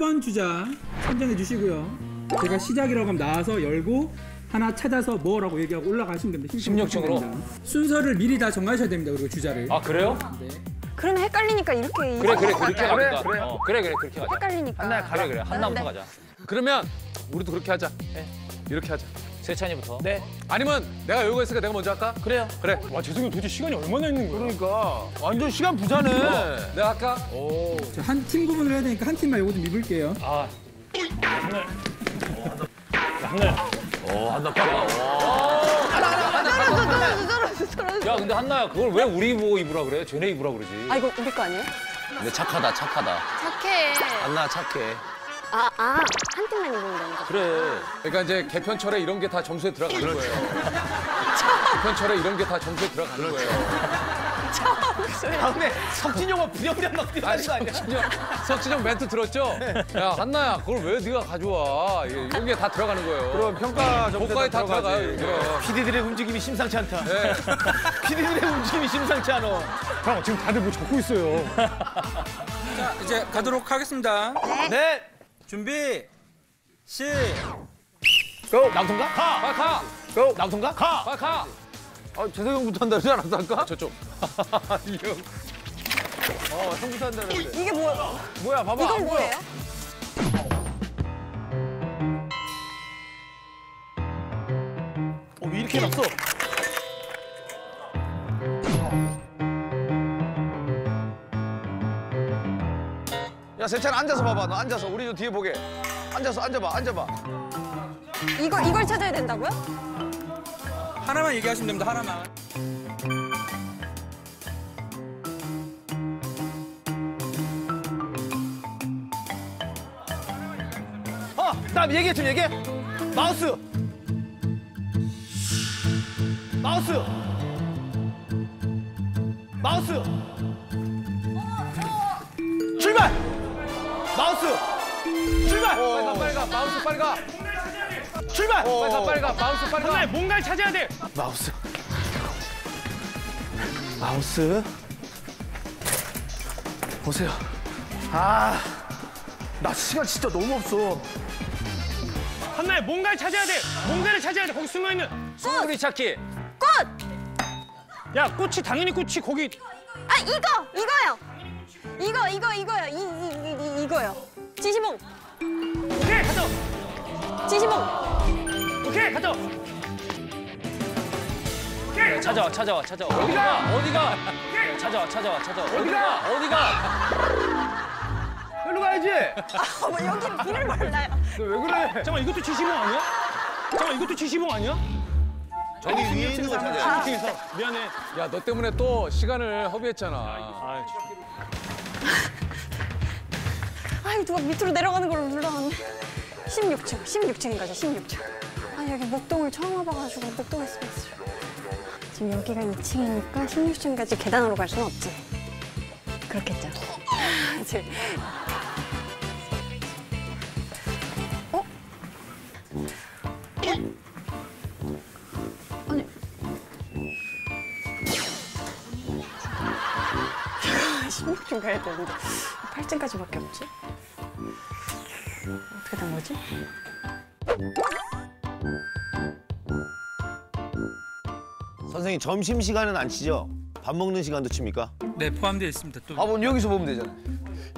8번 주자 선정해 주시고요. 제가 시작이라고 하면 나와서 열고 하나 찾아서 뭐라고 얘기하고 올라가시면 됩니다. 힘 십육층으로? 됩니다. 순서를 미리 다 정하셔야 됩니다. 그리고 주자를. 아 그래요? 그러면 헷갈리니까 이렇게 그래 그래 그렇게? 가자. 그래 어, 그래 그래 그렇게 가자. 헷갈리니까. 그래 그래 한나부터 네. 가자. 그러면 우리도 그렇게 하자. 이렇게 하자. 세찬이부터. 네. 아니면 내가 여유가 있으니까 내가 먼저 할까? 그래요. 그래. 와 재석이 도대체 시간이 얼마나 있는 거야? 그러니까 완전 시간 부자네. 내가 할까? 한팀 구분을 해야 되니까 한 팀만 요거 좀 입을게요. 아 어, 한나 빨라. 야 근데 한나야 그걸 왜 우리 보고 입으라 그래? 쟤네 입으라 그러지. 아 이거 우리 거 아니에요? 근데 착하다, 착하다. 착해. 안나 착해. 아, 아, 한 팀만 입으면. 그래. 그러니까 이제 개편철에 이런 게 다 점수에 들어가는 거예요. 개편철에 이런 게 다 점수에 들어가는 거예요. 다음에 석진영과 부영장 막 뛰어가는 거 아니야? 석진영, 석진영 멘트 들었죠? 야 한나야 그걸 왜 네가 가져와? 이게 이런 게 다 들어가는 거예요. 그럼 평가 점수에 고가에 다. 들어가요. PD들의 움직임이 심상치 않다. 네. PD들의 움직임이 심상치 않아. 형 지금 다들 뭐 적고 있어요. 자, 이제 가도록 하겠습니다. 네. 준비. 시. 고! 남통가? 가! 빨리 가. 고! 남통가? 가! 빨리 가. 아, 재석이 형부터 한다 그러지 않았어, 아까? 저쪽. 이 형. 어, 형부터 한다 그러는데. 이게 뭐야? 뭐야, 봐봐. 이건. 뭐예요? 어, 왜 이렇게 해놨어? 야, 세찬 앉아서 봐봐. 너 앉아서. 우리 좀 뒤에 보게. 앉아서, 앉아봐, 앉아봐. 이거 이걸 찾아야 된다고요? 하나만 얘기하시면 됩니다. 하나만. 어, 나 얘기해 좀 얘기해. 마우스. 마우스. 마우스. 마우스. 출발. 빨리 가 빨리 가. 마우스 빨리 가. 출발. 빨리 가 빨리 가. 마우스 빨리 가. 뭔가를 찾아야 돼. 마우스. 마우스. 보세요. 아, 나 시간 진짜 너무 없어. 한나야 뭔가를 찾아야 돼. 뭔가를 찾아야 돼. 거기 숨어 있는. 숨은그림 찾기. 꽃! 야 꽃이 당연히 꽃이 거기. 아 이거 이거요. 이거 이거 이거요. 이, 이, 이거요. 지시봉. 오케이 가자. 지시봉. 오케이. 오케이 찾아와 찾아와 찾아와. 어디가 어디가? 찾아와 찾아와 찾아와. 어디가 어디가? 여기로 가야지. 아, 뭐 여기 길을 몰라요. 너 왜 그래? 잠깐만 이것도 지시봉 아니야? 잠깐만 이것도 지시봉 아니야? 저기 위에 있는 거 찾아야 돼. 16층에서 미안해. 야 너 때문에 또 시간을 허비했잖아. 아, 아 유 누가 밑으로 내려가는 걸 눌러놨네. 16층, 16층인 거죠, 16층. 아 여기 목동을 처음 와봐가지고 목동에 있었어요. 지금 여기가 2층이니까 16층까지 계단으로 갈 수는 없지. 그렇겠죠. 이제 어? 아니. 16층 가야 되는데 8층까지밖에 없지? 거지? 선생님, 점심 시간은 안 치죠? 밥 먹는 시간도 칩니까? 네, 포함되어 있습니다. 또 아, 뭐 여기서 보면 되잖아.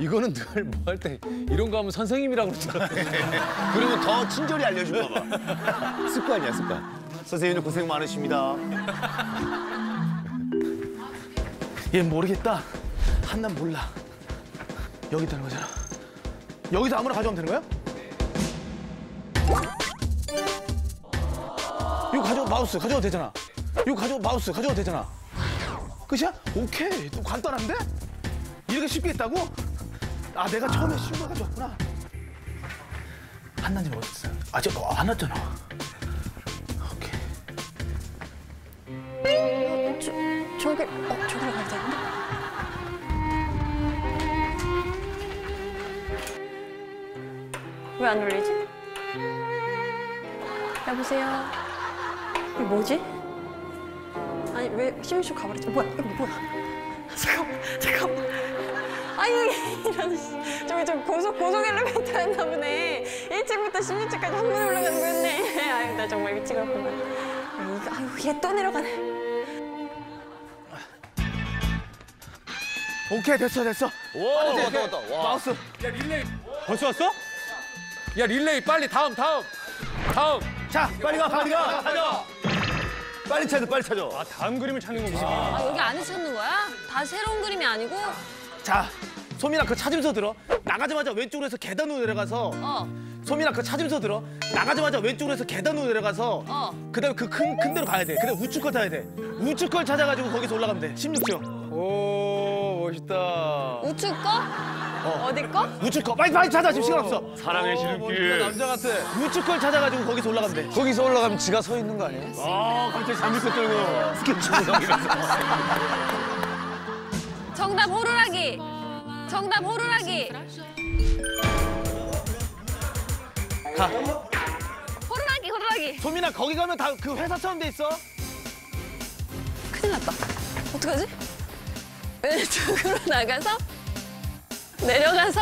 이거는 늘 뭐 할 때 이런 거 하면 선생님이라고 그러더라. 그리고 더 친절히 알려줄까 봐. 습관이야, 습관. 선생님들 고생 많으십니다. 얘 모르겠다. 한난 몰라. 여기 있다는 거잖아. 여기서 아무나 가져가면 되는 거야? 이거 가져 마우스 가져도 되잖아. 이거 가져 마우스 가져도 되잖아. 끝이야? 오케이. 또 간단한데? 이렇게 쉽게 했다고? 아 내가 처음에 쉬운 거 가져왔구나. 한나님 있어요? 아직 어, 안 왔잖아. 오케이. 저, 저기, 어, 저기로 가야 되는데? 왜 안 울리지? 여보세요? 이게 뭐지? 아니, 왜 16초 가버렸지? 뭐야, 이거 뭐야? 잠깐만, 잠깐만. 아유 이런 씨. 저기 저 고속 고속 엘리베이터였나 보네. 1층부터 16층까지 한 번에 올라가는 거였네. 아유 나 정말 미치겠구만. 아유, 이거 아유 얘 또 내려가네. 오케이 됐어 됐어. 와, 왔다, 왔다. 와. 마우스. 벌써 왔어? 야, 릴레이 빨리 다음, 다음. 다음. 자, 빨리 가, 빨리 가. 찾아. 빨리 찾아, 빨리 찾아. 아 다음 그림을 찾는 거구나. 아 여기 안에 찾는 거야? 다 새로운 그림이 아니고? 자, 소민아 그거 찾으면서 들어. 나가자마자 왼쪽으로 해서 계단으로 내려가서. 어. 소민아 그거 찾으면서 들어. 나가자마자 왼쪽으로 해서 계단으로 내려가서. 어. 그다음에 그 큰 큰 데로 가야 돼. 그다음 우측 걸 타야 돼. 우측 걸 찾아가지고 거기서 올라가면 돼. 16층. 오, 멋있다. 우측 거? 어. 디 거? 우측 거. 빨리 빨리 찾아. 지금 시간 없어. 사랑의 지름길. 남자 같아. 우측 걸 찾아가지고 거기서 올라가면 돼. 거기서 올라가면 지가 서 있는 거 아니야? 아 갑자기 잠기서 떨고. 정답 호루라기. 정답 호루라기. 가. 호루라기 호루라기. 소민아 거기 가면 다 그 회사처럼 돼 있어. 큰일 났다. 어떡하지? 왼쪽으로 나가서 내려가서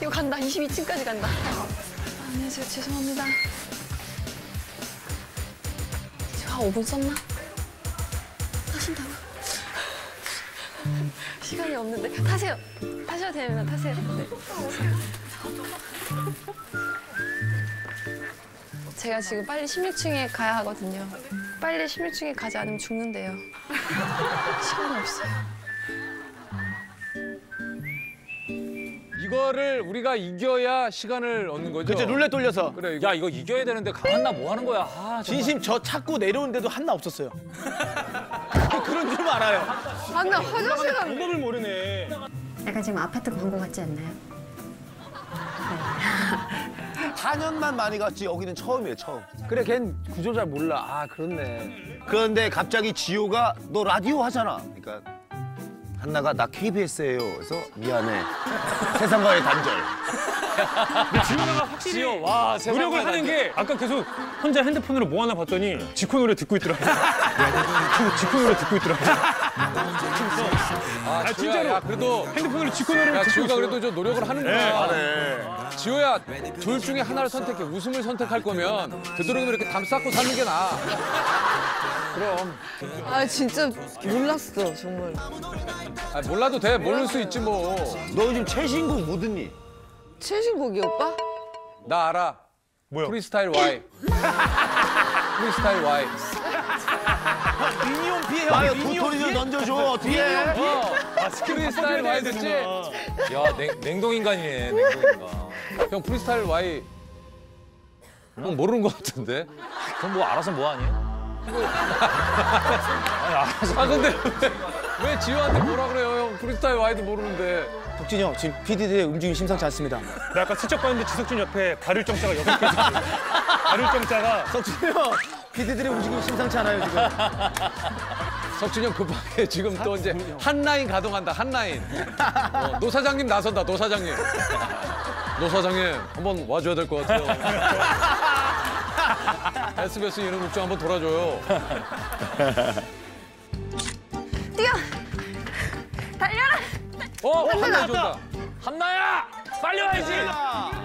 이거 간다. 22층까지 간다. 안녕하세요. 죄송합니다. 제가 5분 썼나? 타신다고? 시간이 없는데 타세요. 타셔도 됩니다. 타세요. 네. 제가 지금 빨리 16층에 가야 하거든요. 빨리 16층에 가지 않으면 죽는데요. 시간이 없어요. 이거를 우리가 이겨야 시간을 얻는 거죠? 그치 룰렛 돌려서. 그래, 이거. 야 이거 이겨야 되는데 강한나 뭐 하는 거야? 아, 정말. 진심 저 찾고 내려오는데도 한나 없었어요. 그런 줄 알아요. 아, 나 화장실 가 방법을 모르네. 약간 지금 아파트 광고 같지 않나요? 4년만 많이 갔지, 여기는 처음이에요, 처음. 그래, 걘 구조 잘 몰라. 아, 그렇네. 그런데 갑자기 지호가 너 라디오 하잖아. 그러니까 한나가 나 KBS예요. 그래서 미안해. 세상과의 단절. 지호가 확실히 지효 와 노력을 하는 게 아까 계속 혼자 핸드폰으로 뭐 하나 봤더니 지코 노래 듣고 있더라고. 지코, 지코 노래 듣고 있더라고. 아, 지호야, 진짜로. 야, 그래도. 핸드폰으로 지코 노래를 야, 듣고 있어. 그래도 저 노력을 하는구나. 지호야, 둘 중에 하나를 선택해. 웃음을 선택할 거면 되도록이면 이렇게 담 쌓고 사는 게 나아. 그럼. 아 진짜 몰랐어 정말. 아, 몰라도 돼. 모를 수 있지, 뭐. 너 요즘 최신곡 뭐 듣니? 최신곡이 오빠? 나 알아. 뭐야? 프리스타일 Y. 프리스타일 Y. 미니홈피, 아, 형. 미니홈 도토리 좀. 던져줘. 어떻게 해? 어. 프리스타일 Y 됐지? 야 냉, 냉동 인간이네 냉동 인간. 형, 프리스타일 Y. 형 모르는 것 같은데? 그럼 뭐 알아서 뭐 하니? 아, 근데 왜, 왜 지효한테 뭐라 그래요, 형? 프리스타일 Y도 모르는데. 석진이 형, 지금 PD들의 움직임이 심상치 않습니다. 나 아까 슬쩍 봤는데 지석진 옆에 바를 정자가 여섯 개 있어. 바를 정자가 석진이 형, PD들의 움직임이 심상치 않아요, 지금. 석진이 형 급하게 지금 또 이제 한 라인 가동한다, 한 라인. 어, 노 사장님 나선다, 노 사장님. 노 사장님, 한번 와줘야 될 것 같아요. SBS 이름 국장 한번 돌아줘요. 뛰어! 달려라! 어 한나 좋다. 한나야 빨리 와야지.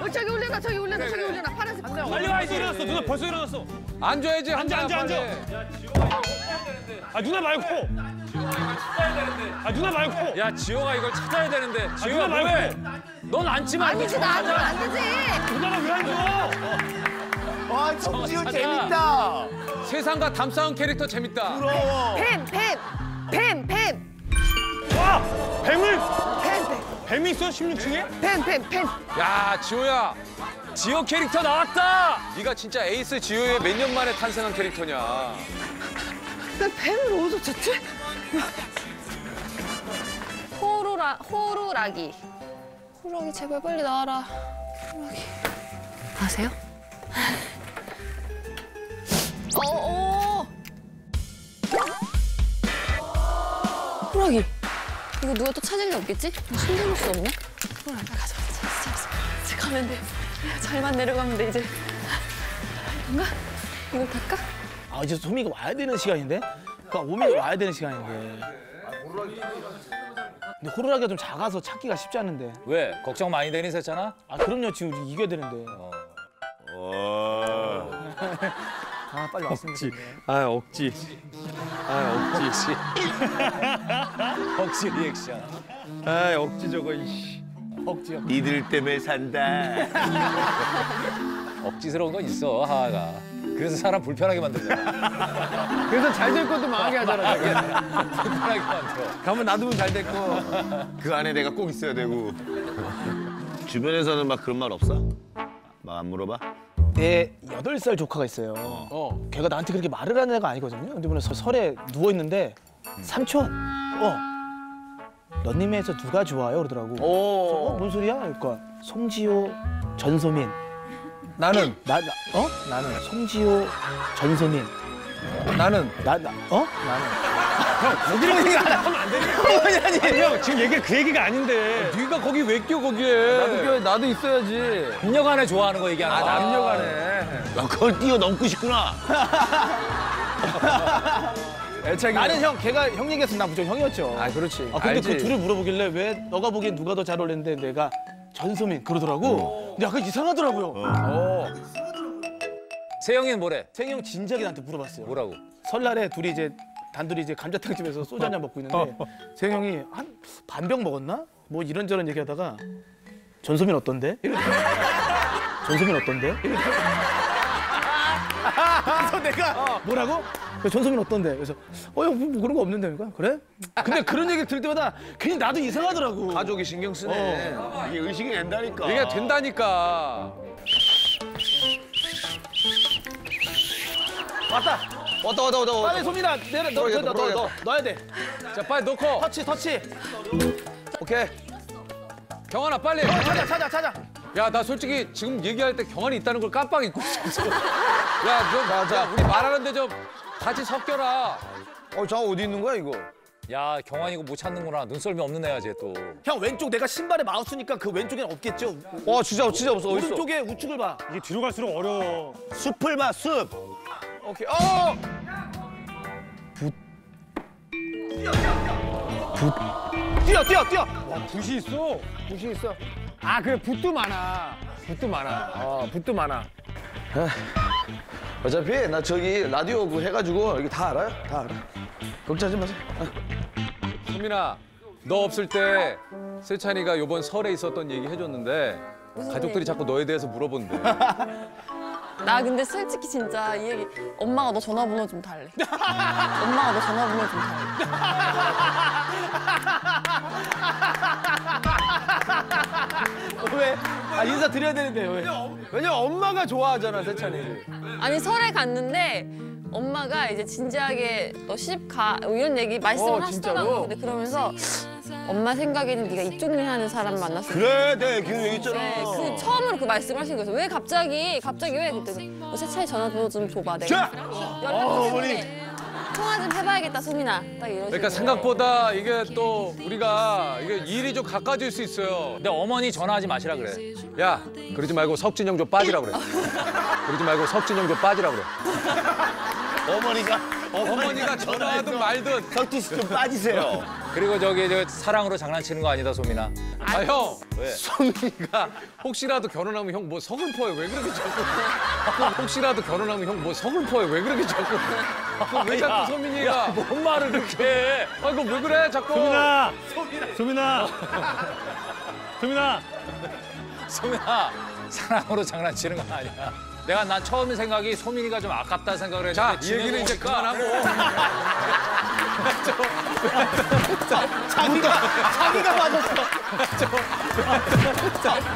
어 저기 올려놔 저기 올려놔 저기 올려놔 파란색. 빨리 와야지. 일어났어. 누나 벌써 일어났어. 앉아야지, 앉아, 한나 앉아, 빨리. 아 누나 말고. 아 누나 말고. 야 지호가 이걸 찾아야 되는데 누나 지호가 말고. 뭐해? 넌 앉지 말고 아니지 나 앉으면 안 되지. 누나가 왜 앉아? 와, 정지호 찾아. 재밌다. 세상과 담쌓은 캐릭터 재밌다. 부러워. 뱀 뱀. 뱀 뱀. 와 뱀을 뱀 뱀. 뱀이 있어 16층에? 뱀 뱀 뱀. 야, 지호야. 지호 캐릭터 나왔다. 네가 진짜 에이스 지호의 몇 년 만에 탄생한 캐릭터냐. 나 뱀을 어디서 찾지? 호루라, 호루라기. 호루라기 제발 빨리 나와라. 호루라기. 아세요? 어, 어. 호루라기. 이거 누가 또 찾을 일 없겠지? 숨겨놓을 수 없네? 호루라기 가자. 찾았어, 찾았어. 이제 가면 돼. 잘만 내려가면 돼, 이제. 뭔가? 이걸 닦아? 아, 이제 소미가 와야 되는 시간인데? 그러니까 오미 와야 되는 시간인데. 근데 호루라기가 좀 작아서 찾기가 쉽지 않은데. 왜? 걱정 많이 되니 세찬아? 아 그럼요 지금 이겨야 되는데. 어. 아 빨리 왔으면 좋겠네. 아 억지. 아 억지. 억지 리액션. 아 억지 저거 이씨. 억지요. 니들 때문에 산다. 억지스러운 건 있어 하하가. 그래서 사람 불편하게 만들잖아. 그래서 잘 될 것도 망하게 하잖아. 불편하게 만들어. 가만 놔두면 잘 됐고. 그 안에 내가 꼭 있어야 되고. 주변에서는 막 그런 말 없어? 막 안 물어봐? 내 여덟 살 조카가 있어요. 어. 걔가 나한테 그렇게 말을 하는 애가 아니거든요. 근데 오늘 서- 설에 누워 있는데 삼촌, 어, 런닝맨에서 누가 좋아요? 그러더라고. 그래서 어, 뭔 소리야? 그러니까 송지효, 전소민. 나는 나, 나 어? 나는 송지효, 전소민. 나는 나, 나 어? 나는. 거기를 얘기 안 하면 안 되냐? 아니 아니 형 지금 얘기 그 얘기가 아닌데. 네가 거기 왜 껴 거기에? 나도 껴 나도 있어야지. 남녀간에 좋아하는 거 얘기하는 아 거야. 남녀간에. 야, 그걸 뛰어넘고 싶구나. 애착이. 나는 형, 걔가 형 얘기했으면 나 무조건 형이었죠. 아 그렇지. 아, 근데 알지. 그 둘을 물어보길래 왜 너가 보기엔 누가 더 잘 어울리는데 내가 전소민 그러더라고. 근데 약간 이상하더라고요. 어. 세영이는 뭐래? 생이 형 진작에 나한테 물어봤어요. 뭐라고? 설날에 둘이 이제 단둘이 이제 감자탕집에서 소주 한잔 먹고 있는데 세영 형이 한 반병 먹었나? 뭐 이런저런 얘기하다가 전소민 어떤데? 전소민 어떤데? 그래서 내가 뭐라고? 그래서 전소민 어떤데? 그래서 어형 뭐 그런 거 없는데 그러니까 그래? 근데 그런 얘기 들을 때마다 괜히 나도 이상하더라고. 가족이 신경 쓰네. 이게 의식이 된다니까. 이게 된다니까. 왔다. 왔다 왔다 왔다. 빨리 소민아 내려 너, 너, 모르겠다, 너, 너, 너 모르겠다. 넣어야 돼. 자 빨리 넣고. 터치 터치. 오케이. 경환아 빨리. 찾아 찾아 찾아. 야 나 솔직히 지금 얘기할 때 경환이 있다는 걸 깜빡 잊고 있었어. 야좀 야, 우리 말하는데 좀 같이 섞여라. 어, 저 어디 있는 거야 이거? 야 경환이 이거 못 찾는구나. 눈썰미 없는 애야 쟤 또. 형 왼쪽 내가 신발에 마우스니까 그 왼쪽엔 없겠죠. 와 진짜 진짜 없어? 오른쪽에 우측을 봐. 이게 뒤로 갈수록 어려워. 숲을 봐, 숲. 오케이. 어. 뛰어 뛰어 뛰어. 붓이 있어. 붓이 있어. 아 그래 붓도 많아. 붓도 많아. 어 붓도 많아. 어차피 나 저기 라디오 그 해가지고 여기 다 알아요? 다 알아. 걱정하지 마세요. 소민아 너 없을 때 세찬이가 요번 설에 있었던 얘기 해줬는데 가족들이 자꾸 너에 대해서 물어본대. 나 근데 솔직히 진짜 이 얘기 엄마가 너 전화번호 좀 달래. 엄마가 너 전화번호 좀 달래. 왜? 아 인사 드려야 되는데 왜? 왜냐면 엄마가 좋아하잖아 세찬이. 아니 설에 갔는데 엄마가 이제 진지하게 너 시집 가 이런 얘기 말씀을 어, 하시더라고. 근데 그러면서 엄마 생각에는 네가 이쪽 일 하는 사람 만났어. 그래, 내가 그 얘기했잖아. 네, 그 처음으로 그 말씀을 하신 거예요. 왜 갑자기 갑자기 왜 그랬더니 너 세차에 전화번호 좀 줘봐. 내가 연락 좀 통화 좀 해봐야겠다 소민아. 딱 이러시고. 그러니까 생각보다 이게 또 우리가 이게 일이 좀 가까워질 수 있어요. 근데 어머니 전화하지 마시라 그래. 야 그러지 말고 석진영 좀 빠지라 그래. 그러지 말고 석진영 좀 빠지라 그래. 어머니가, 어머니가 전화하든 말든. 석진 씨좀 빠지세요. 그리고 저기 저 사랑으로 장난치는 거 아니다 소민아. 아 형. 왜? 소민이가 혹시라도 결혼하면 형뭐 서글퍼해 왜 그렇게 자꾸 혹시라도 결혼하면 형뭐 서글퍼해 왜 그렇게 자꾸 그왜 자꾸 소민이가 뭔 말을 그렇게 해? 아 이거 왜 그래 자꾸 소민아. 소민아. 소민아. 소민아 사랑으로 장난치는 건 아니야. 내가 난 처음 생각이 소민이가 좀 아깝다 생각을 했는데 자 이 얘기는 이제 그만하고 자기가 자기가 맞았어.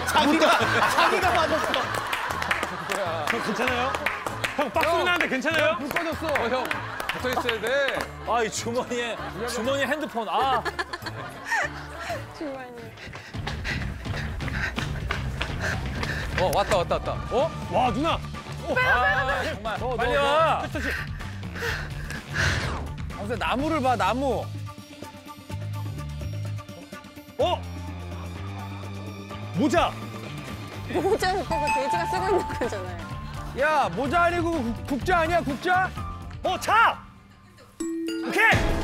자기가 자기가 맞았어. 괜찮아요? 형 빡소리 나는데 괜찮아요? 어, 형 붙어 있어야 돼. 아 이 주머니에 주머니에 핸드폰 아어 왔다 왔다 왔다. 어? 와 누나. 아, 정말 빨리 와. 항상 나무를 봐 나무. 어? 모자. 모자 오빠가 돼지가 쓰고 있는 거잖아요. 야 모자 아니고 국- 국자 아니야 국자? 어 차. 오케이.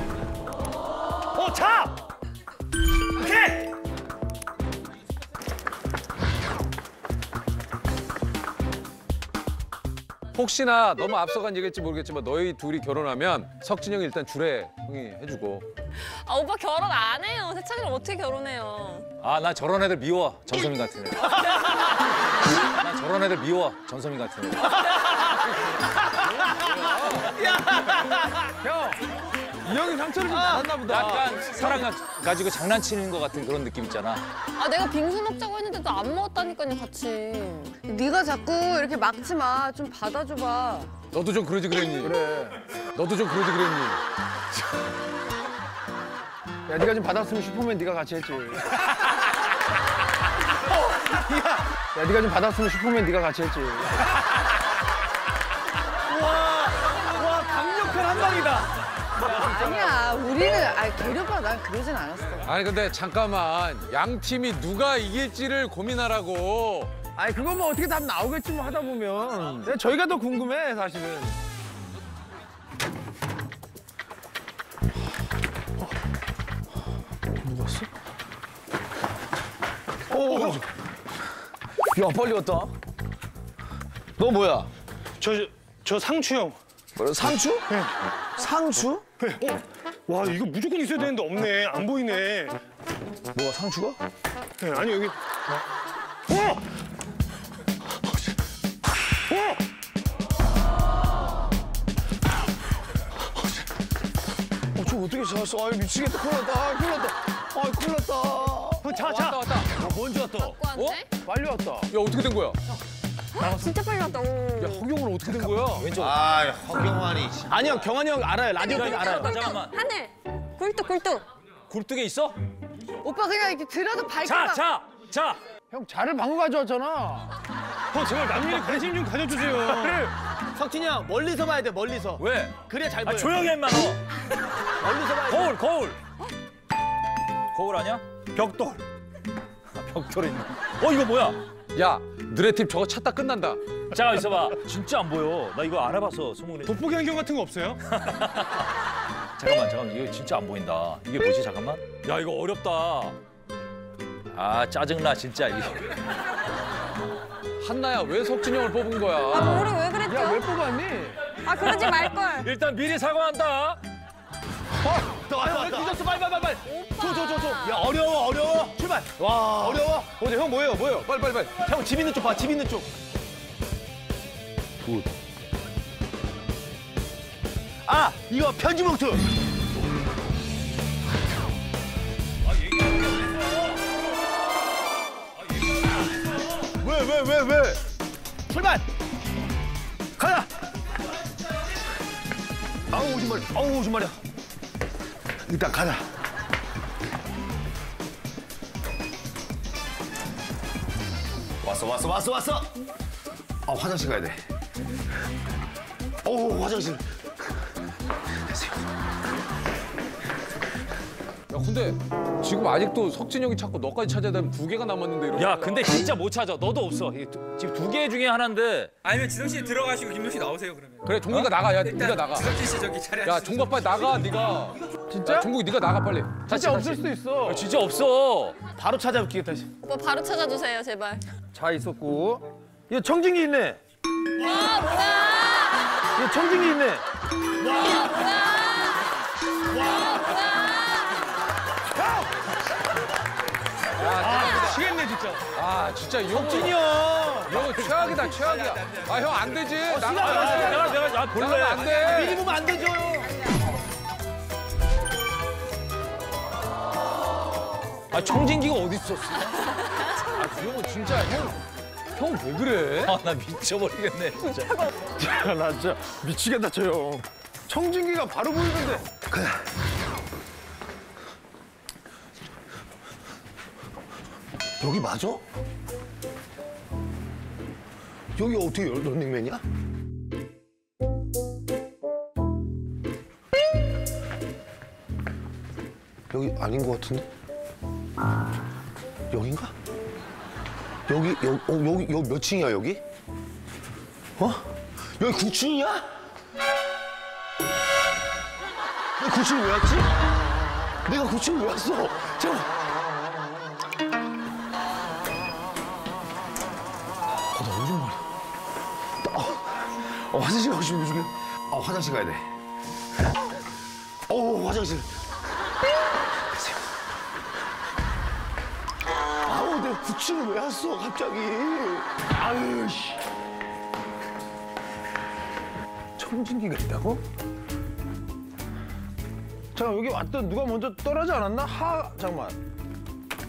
혹시나 너무 앞서간 얘기일지 모르겠지만 너희 둘이 결혼하면 석진이 형이 일단 주례 형이 해주고 아 오빠 결혼 안 해요. 세찬이랑 어떻게 결혼해요? 아, 나 저런 애들 미워. 전소민 같은 애들. 나 저런 애들 미워. 전소민 같은 애들. 이 형이 상처를 좀 받았나 보다. 약간 사랑 가- 가지고 장난치는 것 같은 그런 느낌 있잖아. 아 내가 빙수 먹자고 했는데도 안 먹었다니까요 같이. 네가 자꾸 이렇게 막지 마. 좀 받아줘봐. 너도 좀 그러지 그랬니? 그래. 너도 좀 그러지 그랬니? 야, 네가 좀 받았으면 슈퍼맨 네가 같이 했지. 야, 야, 네가 좀 받았으면 슈퍼맨 네가 같이 했지. 와 강력한 한 방이다. 아니야. 우리는 아 데려봐. 난 그러진 않았어. 아니 근데 잠깐만 양 팀이 누가 이길지를 고민하라고. 아니, 그건 뭐 어떻게 답 나오겠지 뭐 하다 보면. 근데 저희가 더 궁금해, 사실은. 누구 왔어? 오! 야, 빨리 왔다. 너 뭐야? 저, 저 상추형. 뭐야, 상추? 상추? 와, 이거 무조건 있어야 되는데 없네. 안 보이네. 뭐가 상추가? 네, 아니, 여기. 어! 어, 저 어떻게 찾았어? 아이, 미치겠다. 큰일 났다. 아, 큰일 났다. 아, 큰일 났다. 어, 자, 자. 왔다 왔다. 먼저 왔다. 어? 빨리 왔다. 야 어떻게 된 거야? 진짜 빨리 왔다. 오. 야 허경은 어떻게 된 거야? 아, 허경환이. 아니요 경환이 형 알아요. 라디오 때문에 알아요. 잠깐만. 하늘. 굴뚝 굴뚝. 굴뚝에 있어? 오빠 그냥 이렇게 들어도 자, 발가락. 자, 자. 형, 자를 방금 가져왔잖아. 어, 제발 남일이 관심 좀 가져주세요. 그래. 석진이 형 멀리서 봐야 돼 멀리서. 왜? 그래야 잘 아, 보여. 조용히 해, 임마, 너. 멀리서 봐야 돼. 거울, 거울. 거울 아니야? 벽돌. 아, 벽돌이 있네. 어, 이거 뭐야? 야 너네 팀 저거 찾다 끝난다. 잠깐 있어봐. 진짜 안 보여. 나 이거 알아봤어, 승훈이. 돋보기 안경 같은 거 없어요? 잠깐만, 잠깐만. 이거 진짜 안 보인다. 이게 뭐지, 잠깐만? 야, 이거 어렵다. 아, 짜증나, 진짜. 이게. 한나야 왜 석진이 형을 뽑은 거야? 아 뭐래 왜 그랬죠? 야, 왜 뽑았니? 아 그러지 말 걸. 일단 미리 사과한다. 너 왔다 왔다. 늦었어 빨리 빨리 빨리. 오빠. 저저 저 저. 야 어려워 어려워. 출발. 와. 어려워. 어제 형 뭐예요? 뭐예요? 빨리 빨리 빨리. 형 집 있는 쪽 봐. 집 있는 쪽. 아 이거 편지 봉투. 왜왜 왜 왜? 출발. 가자. 아우 오줌 마려. 아우 오줌 마려. 일단 가자. 왔어, 왔어, 왔어, 왔어. 아, 화장실 가야 돼. 오, 화장실. 근데 지금 아직도 석진이 형이 찾고 너까지 찾아야 되면 두 개가 남았는데 이러면. 야, 근데 진짜 못 찾아. 너도 없어. 이게 두- 지금 두 개 중에 하나인데. 아니면 지성 씨 들어가시고 김동 씨 나오세요 그러면. 그래 종국이가 나가. 야 네가 나가. 지성 씨 저기 자리 야 종국 빨리 나가 네가. 진짜? 야, 종국이 네가 나가 빨리. 다시, 진짜 다시. 없을 수도 있어. 아, 진짜 없어. 바로 찾아볼게요 다시. 오빠 바로 찾아주세요 제발. 자 있었고. 이거 청진기 있네. 아 뭐야? 이거 청진기 있네. 미치 진짜. 아 진짜 이 형. 형 최악이다 최악이야. 아 형 안 되지. 나가. 내가, 내가, 나 볼래. 나가면 안 미리 돼. 보면 안 되죠. 아, 청진기가 어디 있었어? 아, 그 형은 진짜 형. 형 왜 그래? 아, 나 미쳐버리겠네, 진짜. 야, 나 진짜 미치겠다 저 형. 청진기가 바로 보이는데. 여기 맞아? 여기 어떻게 런닝맨이야? 여기 아닌 것 같은데? 여긴가? 여기 여기 어, 여기 여기 몇 층이야 여기? 어? 여기 9층이야? 여기 9층 왜 왔지? 내가 고치고 왜 왔어? 잠깐. 어, 화장실 가고 싶은데 지금. 어, 화장실 가야 돼. 어, 화장실. 아우, 내가 구치를 왜 왔어, 갑자기. 아유, 씨. 청진기가 있다고? 잠깐 여기 왔던 누가 먼저 떠나지 않았나? 하 잠깐만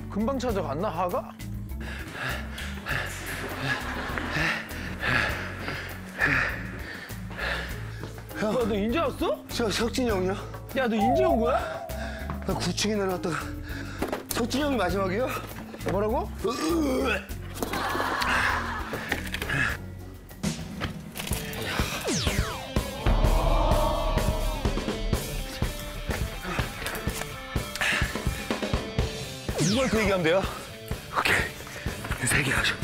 금방 찾아갔나 하가? 야, 너 인제 왔어? 저 석진이 형이요? 야, 너 인제 온 거야? 나 9층에 내려갔다가 석진이 형이 마지막이요? 뭐라고? 누구한테 얘기하면 돼요? 오케이. 세개 가죠.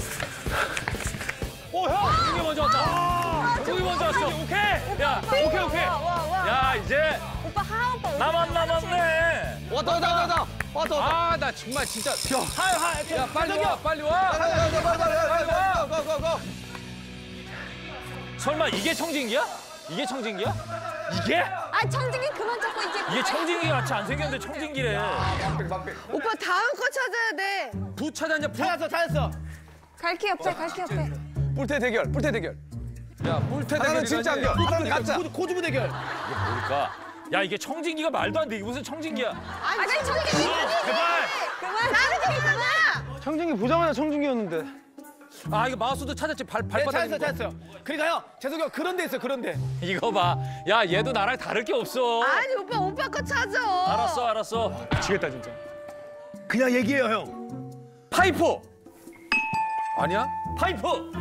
오, 형! 형이 먼저 왔다. 먼저 왔어. 오케이. 야, 오케이, 오케이. 야, 이제 오빠 하하 오빠 나만 남았네. 왔다 왔다 왔다 왔다 왔다 왔다 아나 정말 진짜 하하, 야 빨리 와 빨리 와 설마 이게 청진기야? 이게 청진기야? 이게? 아 청진기 그만 잡고 이제 이게 청진기 같이 안 생겼는데 청진기래. 오빠 다음 거 찾아야 돼. 부 찾았냐 부 찾았어, 찾았어. 갈키 옆에 갈키 옆에 뿔테 대결 뿔테 대결 야 뿔테 대결 진짜 안겨. 하나는 가짜. 고- 고주부 대결. 그러니까 야 이게 청진기가 말도 안 돼. 이게 무슨 청진기야? 아니 청진기 그만. 그만 나는 있잖아 청진기 보자마자 청진기였는데. 아 이거 마우스도 찾았지 발 네, 발바닥 찾았어, 찾았어. 그러니까요, 재석이 형 그런 데 있어, 그런 데. 이거 봐. 야 얘도 나랑 다를 게 없어. 아니 오빠 오빠 거 찾아. 알았어 알았어. 미치겠다 진짜. 그냥 얘기해요, 형. 파이프. 아니야 파이프.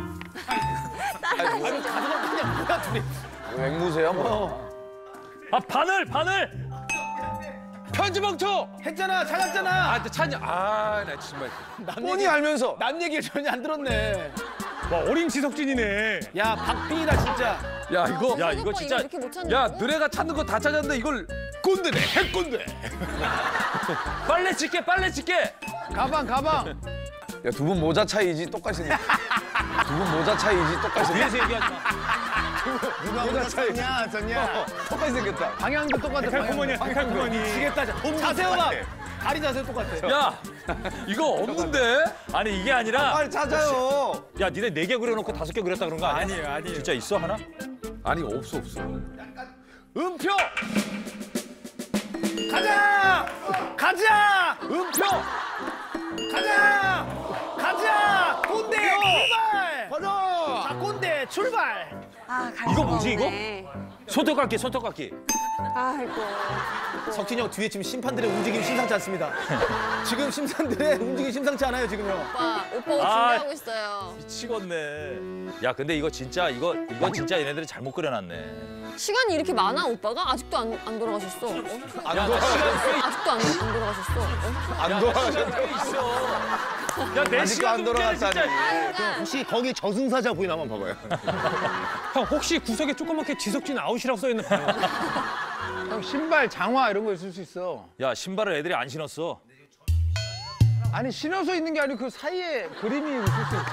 앵무새야 뭐 아 바늘 바늘. 편지 봉투 했잖아, 찾았잖아. 아 찾냐 아나 정말 남 뻔히 알면서 남 얘기를 전혀 안 들었네. 와 어린 지석진이네. 야, 박빙이다, 진짜. 야 이거 야 이거 진짜. 야 너네가 찾는 거 다 찾았는데 이걸 꼰대네 핵꼰대 빨래 찢게 빨래 찢게. 가방, 가방. 야 두 분 모자 차이지 똑같이 생겼 두 분 모자 차이지 똑같이 생겼 뒤에서 얘기하지 마. 누가 모자 차이냐, 졌냐? 똑같이 생겼다 방향도 똑같아. 칼코머니야 칼코머니. 미치겠다. 자, 자세 봐봐. 다리 자세 똑같아. 야 이거 없는데 아니 이게 아니라. 빨리 찾아요. 야 니네 네 개 그려놓고 다섯 개 그렸다 그런 거 아니야? 아니에요 아니에요. 진짜 있어 하나? 아니 없어 없어 음표. 가자! 가자! 음표! 가자! 가자! 꼰대 출발! 가자! 자, 꼰대 출발! 아 갈키 이거 뭐지, 이거? 없네. 손톱깎이 손톱깎이. 아이고 석진이 형 뒤에 지금 심판들의 움직임 심상치 않습니다. 지금 심판들의 움직임 심상치 않아요, 지금 형. 오빠 오빠 옷 아. 준비하고 있어요. 미치겠네. 야 근데 이거 진짜 이거 이거 진짜 얘네들이 잘못 그려놨네. 시간이 이렇게 많아 오빠가 아직도 안, 안 돌아가셨어 어? 야, 나 시간 아직도 안, 안 돌아가셨어 어? 안 있어. 야 내 아직도 시간 안 돌아갔다니. 진짜. 혹시 거기 저승사자 보이나 한번 봐봐요. 형 혹시 구석에 조그맣게 지석진 아웃이라고 써 있는 봐요. 형 신발, 장화 이런 거 있을 수 있어. 야 신발을 애들이 안 신었어. 아니 신어서 있는 게 아니고 그 사이에 그림이 있을 수 있어.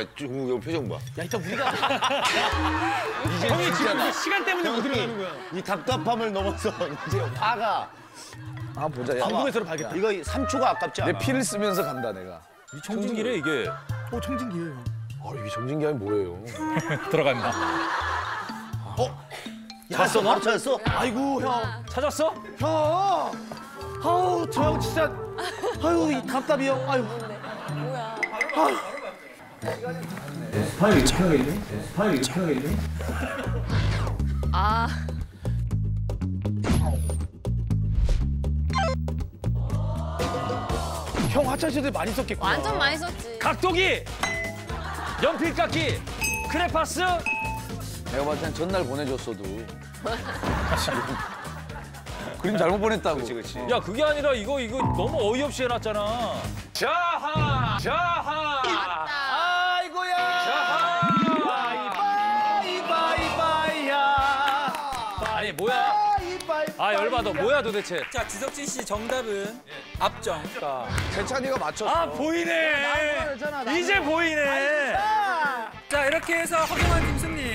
야, 중국 형 표정 봐. 야, 형이 지금 그 시간 때문에 못 들어가는 거야. 이 답답함을 넘어서 이제 화가 아 보자 야 궁금해서를 봐야겠다. 이거 3초가 아깝지 않아? 내 피를 쓰면서 간다 내가 이 청진기래 이게. 오, 청진기예요. 아 이게 정진기 하면 뭐예요 들어간다. 찾았어, 너? 찾았어? 아이고, 형. 찾았어? 형! 아우, 저 형 진짜. 아유, 이 답답이 형. 아유. 아 형 하차시대 많이 썼겠구나. 완전 많이 썼지. 각도기, 연필깎이, 크레파스. 내가 봤을 땐 전날 보내줬어도 그림 잘못 보냈다고 그렇지, 그렇지. 야 그게 아니라 이거 이거 너무 어이없이 해놨잖아. 자하, 자하. 받아. 뭐야 도대체? 자 지석진 씨 정답은 앞정. 재찬이가 맞췄어. 아 보이네. 이제 보이네. 자 이렇게 해서 허경환 팀 승리.